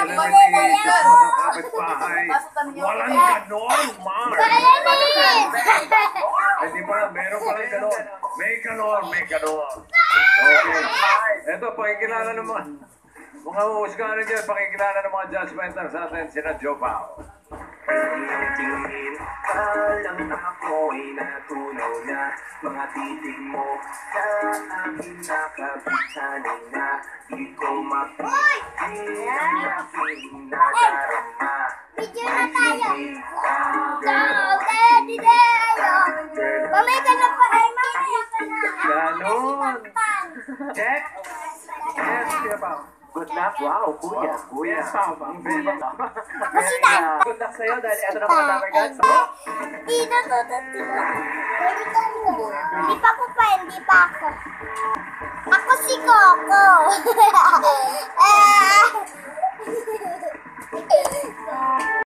Sila nag-iisip mga kapitbahay. Walang ganon, Mark. Ay, di ba? Meron pa rin ganon. May ganon, may ganon. Okay. Ito, pakikilala naman. Mga huhusgahan dyan, pakikilala ng mga judgmental sa atin, sina Joe Pao. Tingin ka lang ako'y natunaw na Mga titig mo sa akin nakabitanay na Di ko nadarama Video na tayo. Go, daddy, daddy. Mamay ka na pa. Ay, mamaya ka na. Ganon. Check! Yes, Kuya Pao. Good luck. Wow, kuya. Kuya. Yes, Pao. Ang beba ka. si Dan. Good luck sa'yo dahil ito na mga number guys. Dito, to, to, dito. Hindi pa ko pa, hindi pa ako. Ako si Coco.